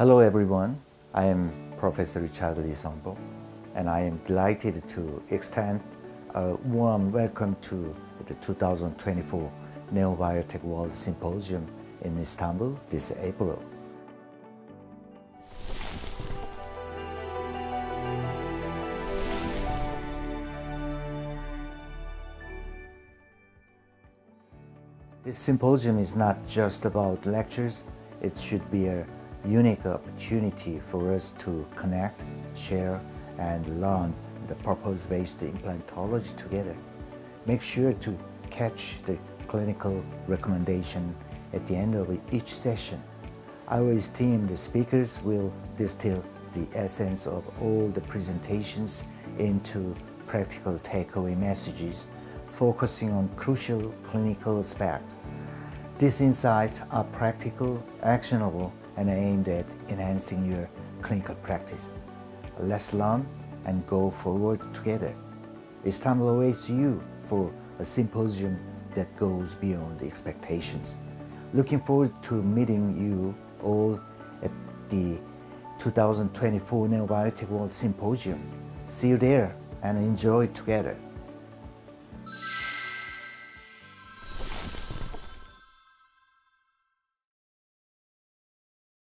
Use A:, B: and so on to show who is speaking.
A: Hello everyone, I am Professor Richard Lee and I am delighted to extend a warm welcome to the 2024 Neobiotech World Symposium in Istanbul this April. This symposium is not just about lectures, it should be a unique opportunity for us to connect, share, and learn the purpose-based implantology together. Make sure to catch the clinical recommendation at the end of each session. Our esteemed speakers will distill the essence of all the presentations into practical takeaway messages focusing on crucial clinical aspects. These insights are practical, actionable, and aimed at enhancing your clinical practice. Let's learn and go forward together. Istanbul awaits you for a symposium that goes beyond expectations. Looking forward to meeting you all at the 2024 Neobiotech World Symposium. See you there and enjoy together.